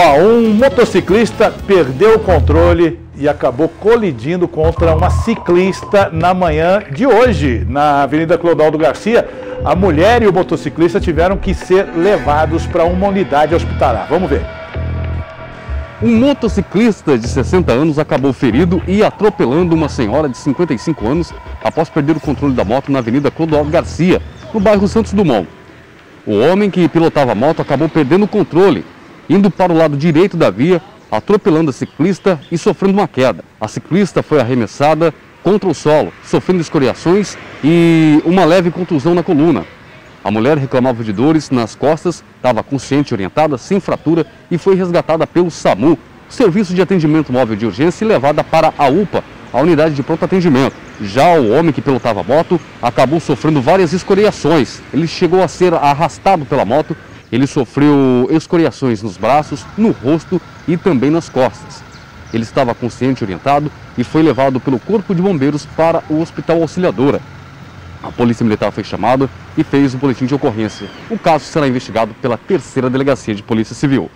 Ó, um motociclista perdeu o controle e acabou colidindo contra uma ciclista na manhã de hoje, na Avenida Clodoaldo Garcia. A mulher e o motociclista tiveram que ser levados para uma unidade hospitalar. Vamos ver. Um motociclista de 60 anos acabou ferido e atropelando uma senhora de 55 anos após perder o controle da moto na Avenida Clodoaldo Garcia, no bairro Santos Dumont. O homem que pilotava a moto acabou perdendo o controle, indo para o lado direito da via, atropelando a ciclista e sofrendo uma queda. A ciclista foi arremessada contra o solo, sofrendo escoriações e uma leve contusão na coluna. A mulher reclamava de dores nas costas, estava consciente, orientada, sem fratura e foi resgatada pelo SAMU, Serviço de Atendimento Móvel de Urgência, e levada para a UPA, a unidade de pronto atendimento. Já o homem que pilotava a moto acabou sofrendo várias escoriações. Ele chegou a ser arrastado pela moto, ele sofreu escoriações nos braços, no rosto e também nas costas. Ele estava consciente, orientado e foi levado pelo Corpo de Bombeiros para o Hospital Auxiliadora. A Polícia Militar foi chamada e fez o boletim de ocorrência. O caso será investigado pela terceira Delegacia de Polícia Civil.